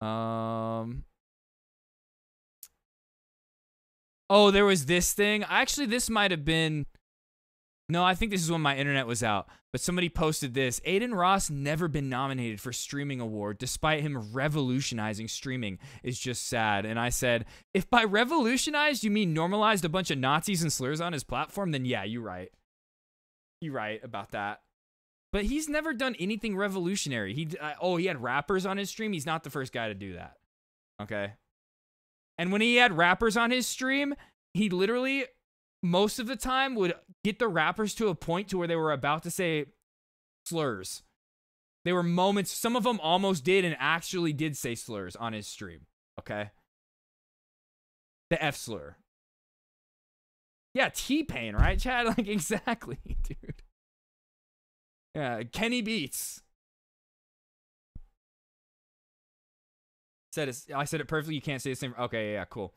Um. Oh, there was this thing. Actually, this might have been. No, I think this is when my internet was out. But somebody posted this. Adin Ross never been nominated for streaming award, despite him revolutionizing streaming. Is just sad. And I said, if by revolutionized you mean normalized a bunch of Nazis and slurs on his platform, then yeah, you're right. You're right about that. But he's never done anything revolutionary. He uh, oh he had rappers on his stream. He's not the first guy to do that. Okay. And when he had rappers on his stream, he literally most of the time would get the rappers to a point to where they were about to say slurs. They were moments, some of them almost did and actually did say slurs on his stream. Okay. The F slur. Yeah, T Pain, right, Chad? Like, exactly, dude. Yeah, Kenny Beats. Said it, I said it perfectly. You can't say the same. Okay, yeah, cool.